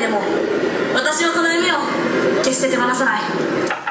でも私はこの夢を決して手放さない。